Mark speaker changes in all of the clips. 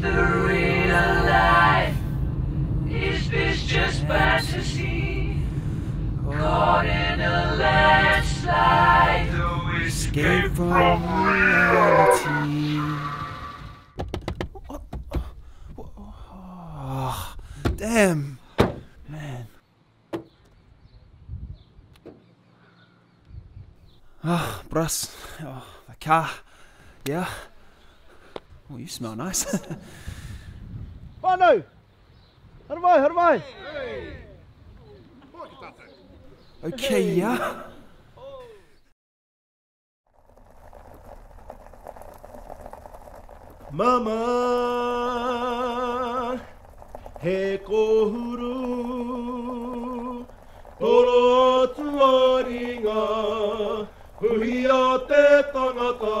Speaker 1: the real life? Is this just fantasy? Caught in a landslide, no escape
Speaker 2: from reality. Oh, damn, man. Ah, oh, brus. Oh, ah, the car. Yeah. Well, you smell nice.
Speaker 3: Whānau! Haru mai, haru mai!
Speaker 2: Okay, yeah.
Speaker 3: Mama, he kohuru, toro tuari ngā, huhi a te tangata,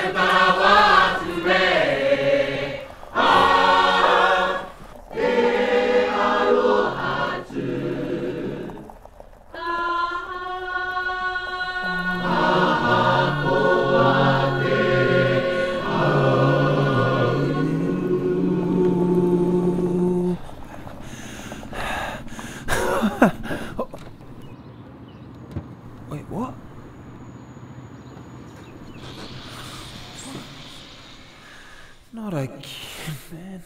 Speaker 2: Not again, man.